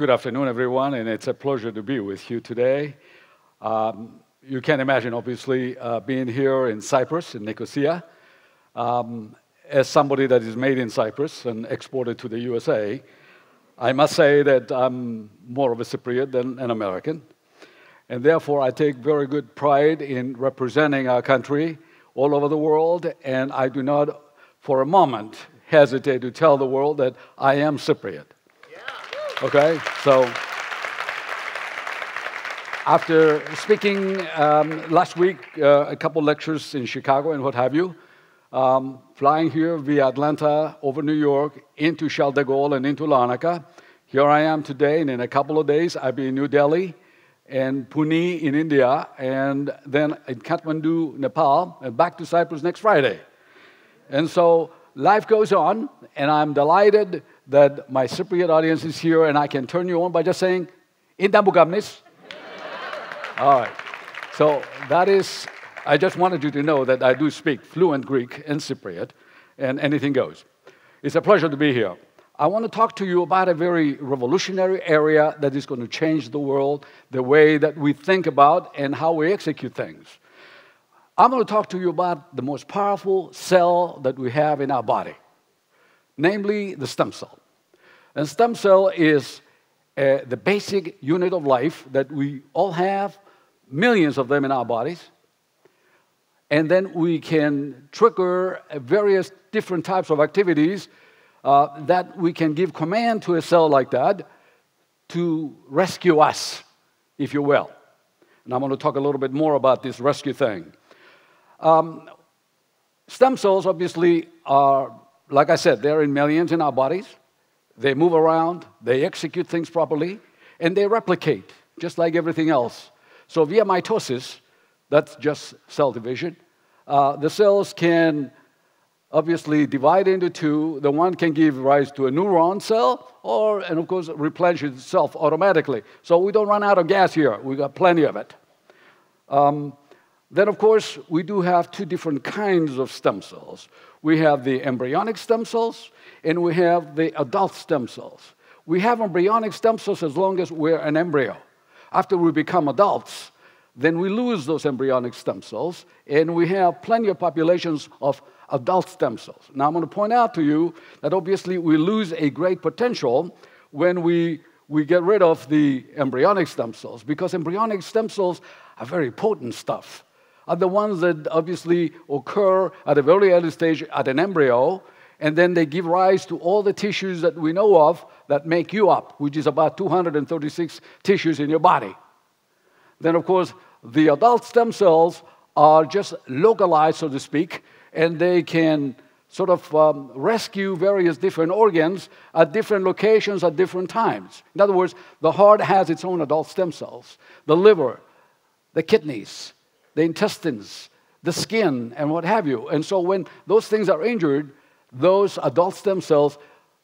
Good afternoon, everyone, and it's a pleasure to be with you today. Um, you can imagine, obviously, uh, being here in Cyprus, in Nicosia. Um, as somebody that is made in Cyprus and exported to the USA, I must say that I'm more of a Cypriot than an American. And therefore, I take very good pride in representing our country all over the world, and I do not for a moment hesitate to tell the world that I am Cypriot. Okay? So, after speaking um, last week, uh, a couple lectures in Chicago and what have you, um, flying here via Atlanta over New York into Charles de Gaulle and into Larnaca, here I am today, and in a couple of days, I'll be in New Delhi and Pune in India, and then in Kathmandu, Nepal, and back to Cyprus next Friday. And so life goes on, and I'm delighted that my Cypriot audience is here, and I can turn you on by just saying, Intan Bukamnis. All right. So that is, I just wanted you to know that I do speak fluent Greek and Cypriot, and anything goes. It's a pleasure to be here. I want to talk to you about a very revolutionary area that is going to change the world, the way that we think about and how we execute things. I'm going to talk to you about the most powerful cell that we have in our body, namely the stem cell. And stem cell is uh, the basic unit of life that we all have, millions of them in our bodies. And then we can trigger various different types of activities uh, that we can give command to a cell like that to rescue us, if you will. And I'm going to talk a little bit more about this rescue thing. Um, stem cells, obviously, are, like I said, they're in millions in our bodies. They move around, they execute things properly, and they replicate, just like everything else. So, via mitosis, that's just cell division, uh, the cells can obviously divide into two. The one can give rise to a neuron cell, or, and of course, replenish itself automatically. So we don't run out of gas here. We got plenty of it. Um, then, of course, we do have two different kinds of stem cells. We have the embryonic stem cells, and we have the adult stem cells. We have embryonic stem cells as long as we're an embryo. After we become adults, then we lose those embryonic stem cells, and we have plenty of populations of adult stem cells. Now, I'm going to point out to you that obviously we lose a great potential when we, we get rid of the embryonic stem cells, because embryonic stem cells are very potent stuff. Are the ones that obviously occur at a very early stage at an embryo, and then they give rise to all the tissues that we know of that make you up, which is about 236 tissues in your body. Then, of course, the adult stem cells are just localized, so to speak, and they can sort of um, rescue various different organs at different locations at different times. In other words, the heart has its own adult stem cells, the liver, the kidneys, the intestines, the skin, and what have you. And so when those things are injured, those adult stem cells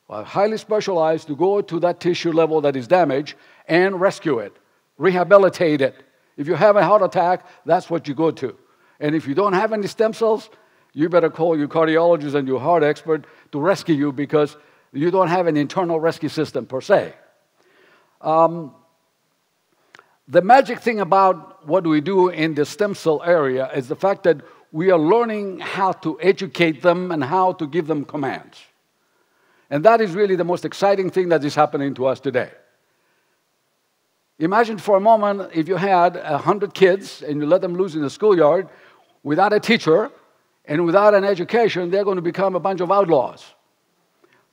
are highly specialized to go to that tissue level that is damaged and rescue it, rehabilitate it. If you have a heart attack, that's what you go to. And if you don't have any stem cells, you better call your cardiologist and your heart expert to rescue you because you don't have an internal rescue system per se. Um, the magic thing about what we do in the stem cell area is the fact that we are learning how to educate them and how to give them commands. And that is really the most exciting thing that is happening to us today. Imagine for a moment if you had 100 kids and you let them loose in the schoolyard without a teacher and without an education, they're going to become a bunch of outlaws.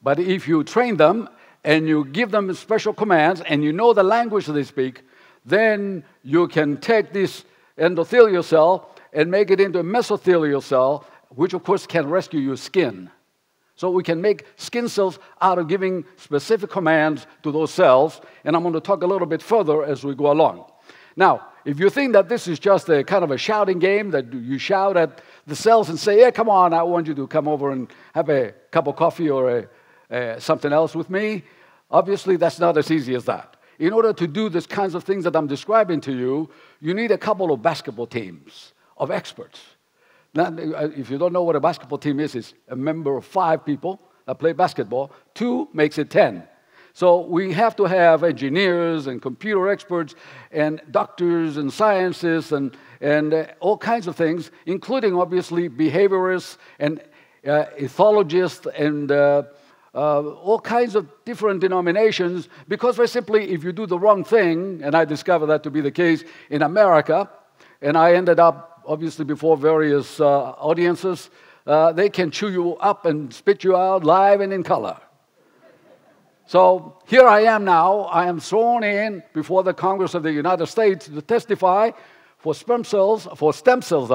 But if you train them and you give them special commands and you know the language they speak, then you can take this endothelial cell and make it into a mesothelial cell, which of course can rescue your skin. So we can make skin cells out of giving specific commands to those cells, and I'm going to talk a little bit further as we go along. Now, if you think that this is just a kind of a shouting game that you shout at the cells and say, Yeah, come on, I want you to come over and have a cup of coffee or a, a, something else with me. Obviously, that's not as easy as that. In order to do these kinds of things that I'm describing to you, you need a couple of basketball teams of experts. Now, if you don't know what a basketball team is, it's a member of five people that play basketball. Two makes it 10. So we have to have engineers and computer experts and doctors and scientists and, and uh, all kinds of things, including obviously behaviorists and uh, ethologists and uh, uh, all kinds of different denominations because very simply, if you do the wrong thing, and I discovered that to be the case in America, and I ended up obviously before various uh, audiences, uh, they can chew you up and spit you out live and in color. So here I am now. I am sworn in before the Congress of the United States to testify for sperm cells, for stem cells,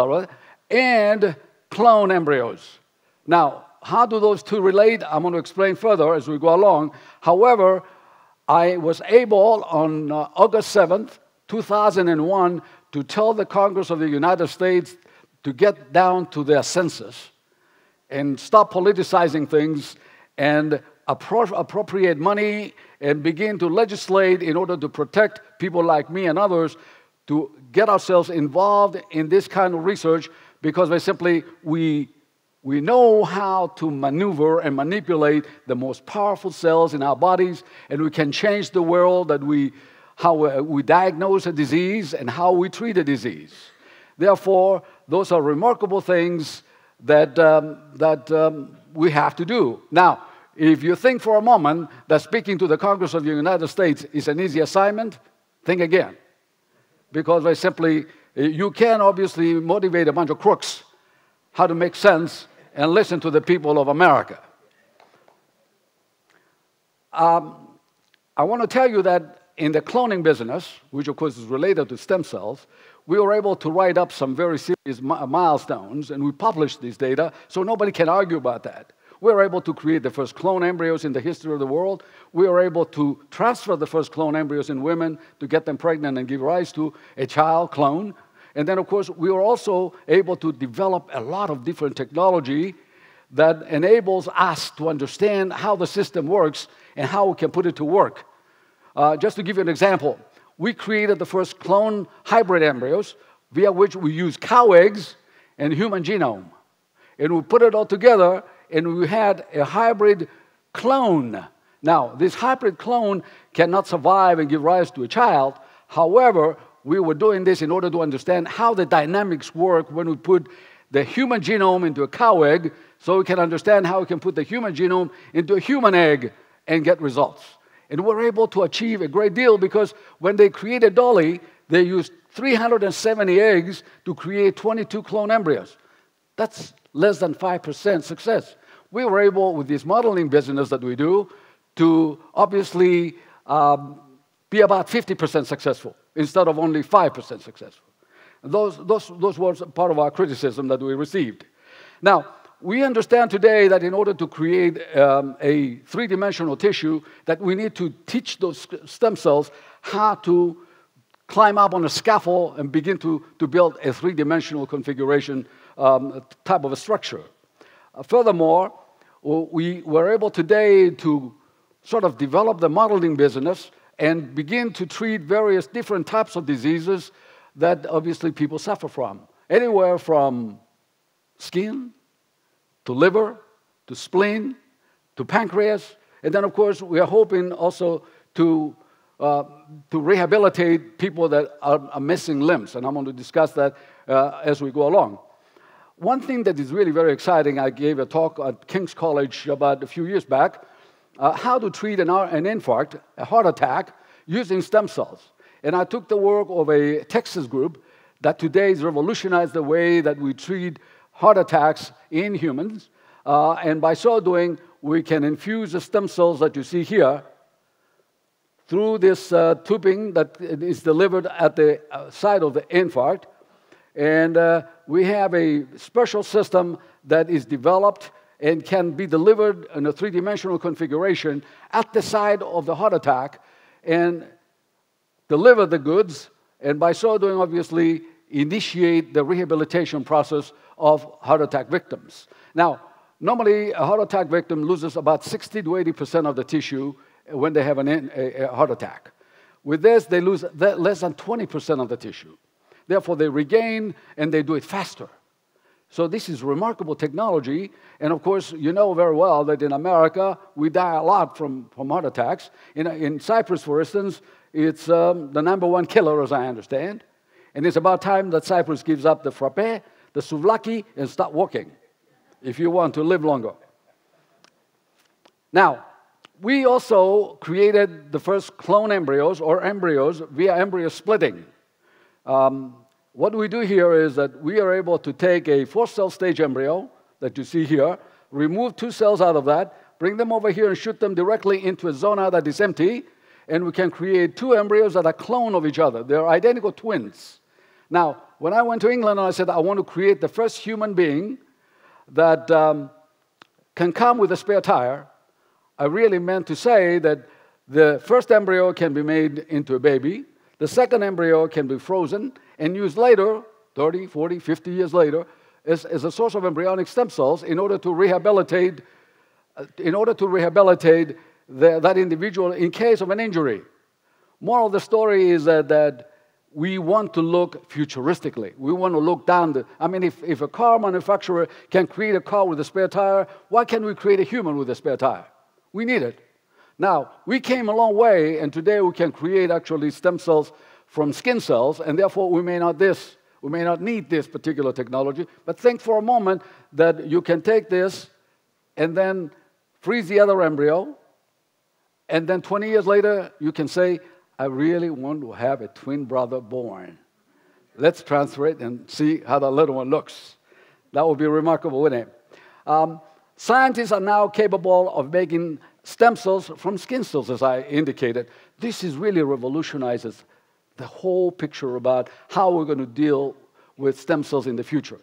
and clone embryos. Now, how do those two relate? I'm going to explain further as we go along. However, I was able on uh, August 7th, 2001, to tell the Congress of the United States to get down to their senses and stop politicizing things and appro appropriate money and begin to legislate in order to protect people like me and others to get ourselves involved in this kind of research because we simply we we know how to maneuver and manipulate the most powerful cells in our bodies and we can change the world that we how we diagnose a disease and how we treat a disease therefore those are remarkable things that, um, that um, we have to do. Now, if you think for a moment that speaking to the Congress of the United States is an easy assignment, think again. Because very simply, you can obviously motivate a bunch of crooks how to make sense and listen to the people of America. Um, I want to tell you that in the cloning business, which of course is related to stem cells, we were able to write up some very serious milestones, and we published these data, so nobody can argue about that. We were able to create the first clone embryos in the history of the world. We were able to transfer the first clone embryos in women to get them pregnant and give rise to a child clone. And then, of course, we were also able to develop a lot of different technology that enables us to understand how the system works and how we can put it to work. Uh, just to give you an example, we created the first clone hybrid embryos via which we use cow eggs and human genome. And we put it all together and we had a hybrid clone. Now, this hybrid clone cannot survive and give rise to a child. However, we were doing this in order to understand how the dynamics work when we put the human genome into a cow egg so we can understand how we can put the human genome into a human egg and get results. And we're able to achieve a great deal because when they created Dolly, they used 370 eggs to create 22 clone embryos. That's less than 5% success. We were able, with this modeling business that we do, to obviously um, be about 50% successful instead of only 5% successful. Those, those, those were part of our criticism that we received. Now, we understand today that in order to create um, a three-dimensional tissue, that we need to teach those stem cells how to climb up on a scaffold and begin to, to build a three-dimensional configuration um, type of a structure. Uh, furthermore, we were able today to sort of develop the modeling business and begin to treat various different types of diseases that obviously people suffer from. Anywhere from skin to liver, to spleen, to pancreas. And then, of course, we are hoping also to, uh, to rehabilitate people that are, are, missing limbs. And I'm going to discuss that uh, as we go along. One thing that is really very exciting, I gave a talk at King's College about a few years back, uh, how to treat an, an infarct, a heart attack, using stem cells. And I took the work of a Texas group that today has revolutionized the way that we treat heart attacks in humans. Uh, and by so doing, we can infuse the stem cells that you see here through this uh, tubing that is delivered at the uh, site of the infarct. And uh, we have a special system that is developed and can be delivered in a three dimensional configuration at the site of the heart attack and deliver the goods. And by so doing, obviously, initiate the rehabilitation process of heart attack victims. Now, normally a heart attack victim loses about 60 to 80% of the tissue when they have an, a, a heart attack. With this, they lose less than 20% of the tissue. Therefore, they regain and they do it faster. So this is remarkable technology. And of course, you know very well that in America, we die a lot from, from heart attacks. In, in Cyprus, for instance, it's um, the number one killer, as I understand. And it's about time that Cyprus gives up the frappe, the souvlaki, and start walking if you want to live longer. Now, we also created the first clone embryos or embryos via embryo splitting. Um, what we do here is that we are able to take a four cell stage embryo that you see here, remove two cells out of that, bring them over here and shoot them directly into a zona that is empty, and we can create two embryos that are clone of each other. They're identical twins. Now, when I went to England and I said I want to create the first human being that um, can come with a spare tire, I really meant to say that the first embryo can be made into a baby, the second embryo can be frozen and used later, 30, 40, 50 years later, as, as a source of embryonic stem cells in order to rehabilitate, uh, in order to rehabilitate the, that individual in case of an injury. Moral of the story is that, that we want to look futuristically. We want to look down the. I mean, if, if a car manufacturer can create a car with a spare tire, why can't we create a human with a spare tire? We need it. Now, we came a long way, and today we can create actually stem cells from skin cells, and therefore we may not this, we may not need this particular technology. But think for a moment that you can take this and then freeze the other embryo, and then 20 years later, you can say, I really want to have a twin brother born. Let's transfer it and see how the little one looks. That would be remarkable, wouldn't it? Um, scientists are now capable of making stem cells from skin cells, as I indicated. This is really revolutionizes the whole picture about how we're going to deal with stem cells in the future.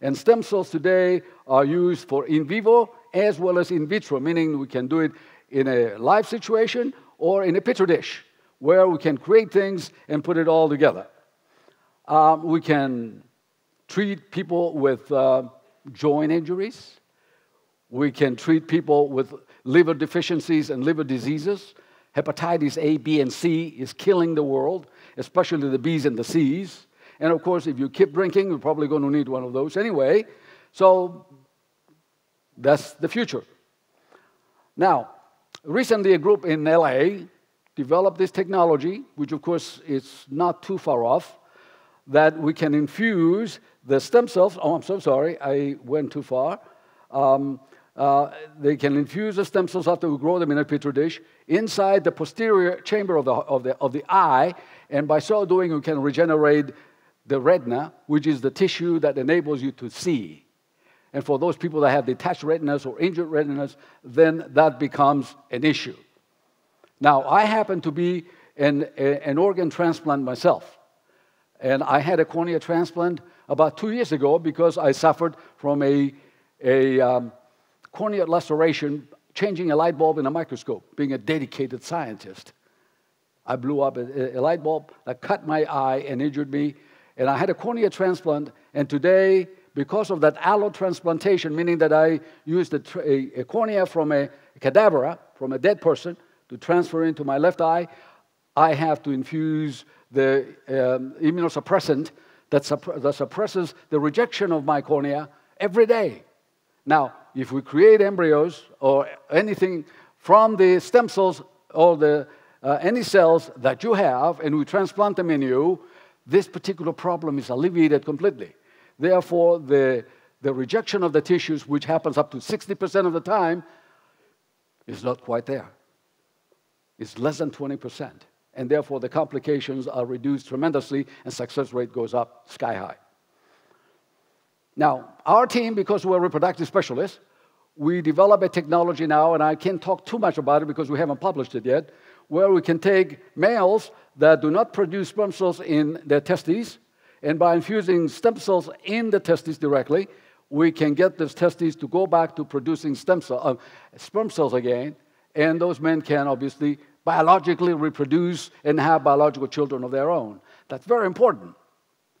And stem cells today are used for in vivo as well as in vitro, meaning we can do it in a live situation or in a petri dish where we can create things and put it all together. Um, we can treat people with uh, joint injuries. We can treat people with liver deficiencies and liver diseases. Hepatitis A, B, and C is killing the world, especially the B's and the C's. And of course, if you keep drinking, you're probably going to need one of those anyway. So that's the future. Now, recently, a group in LA developed this technology, which of course is not too far off, that we can infuse the stem cells. Oh, I'm so sorry, I went too far. Um, uh, they can infuse the stem cells after we grow them in a petri dish inside the posterior chamber of the, of, the, of the eye, and by so doing, we can regenerate the retina, which is the tissue that enables you to see. And for those people that have detached retinas or injured retinas, then that becomes an issue. Now, I happen to be an, an organ transplant myself. And I had a cornea transplant about two years ago because I suffered from a, a um, cornea laceration, changing a light bulb in a microscope, being a dedicated scientist. I blew up a, a light bulb that cut my eye and injured me. And I had a cornea transplant. And today, because of that allotransplantation, meaning that I used a, a, a cornea from a, cadaver, from a dead person, to transfer into my left eye, I have to infuse the um, immunosuppressant that, that suppresses the rejection of my cornea every day. Now, if we create embryos or anything from the stem cells or the, uh, any cells that you have and we transplant them in you, this particular problem is alleviated completely. Therefore, the, the rejection of the tissues, which happens up to 60% of the time, is not quite there. It's less than 20%. And therefore, the complications are reduced tremendously and success rate goes up sky high. Now, our team, because we're reproductive specialists, we develop a technology now, and I can't talk too much about it because we haven't published it yet, where we can take males that do not produce sperm cells in their testes, and by infusing stem cells in the testes directly, we can get those testes to go back to producing stem cell, uh, sperm cells again, and those men can obviously biologically reproduce and have biological children of their own. That's very important.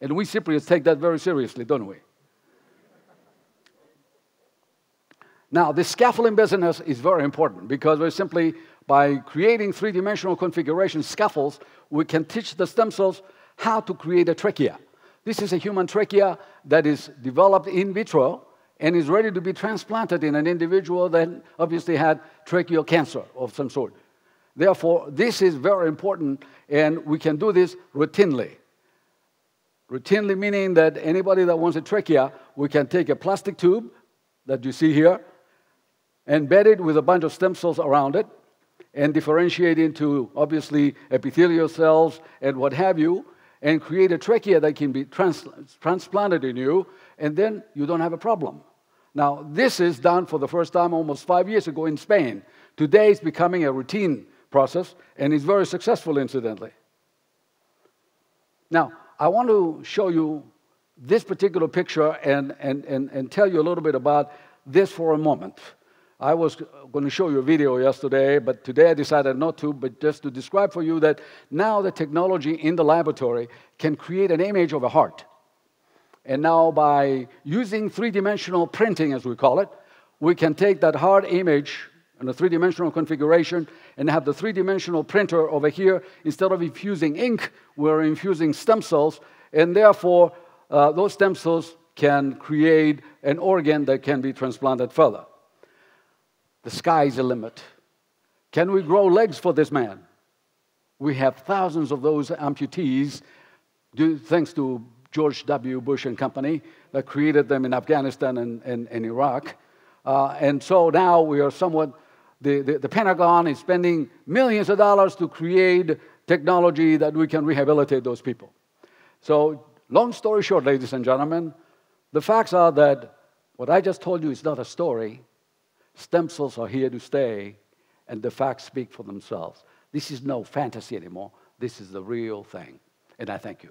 And we Cypriots take that very seriously, don't we? Now, this scaffolding business is very important because we're simply, by creating three dimensional configuration scaffolds, we can teach the stem cells how to create a trachea. This is a human trachea that is developed in vitro and is ready to be transplanted in an individual that obviously had tracheal cancer of some sort. Therefore, this is very important, and we can do this routinely. Routinely meaning that anybody that wants a trachea, we can take a plastic tube that you see here, embed it with a bunch of stem cells around it, and differentiate into obviously epithelial cells and what have you, and create a trachea that can be trans transplanted in you, and then you don't have a problem. Now, this is done for the first time almost five years ago in Spain. Today, it's becoming a routine process, and it's very successful, incidentally. Now, I want to show you this particular picture and, and, and, and tell you a little bit about this for a moment. I was going to show you a video yesterday, but today I decided not to, but just to describe for you that now the technology in the laboratory can create an image of a heart. And now, by using three dimensional printing, as we call it, we can take that hard image in a three dimensional configuration and have the three dimensional printer over here. Instead of infusing ink, we're infusing stem cells, and therefore, uh, those stem cells can create an organ that can be transplanted further. The sky is the limit. Can we grow legs for this man? We have thousands of those amputees, due, thanks to George W. Bush and company that created them in Afghanistan and, and, and Iraq. Uh, and so now we are somewhat, the, the, the Pentagon is spending millions of dollars to create technology that we can rehabilitate those people. So, long story short, ladies and gentlemen, the facts are that what I just told you is not a story. Stem cells are here to stay, and the facts speak for themselves. This is no fantasy anymore. This is the real thing. And I thank you.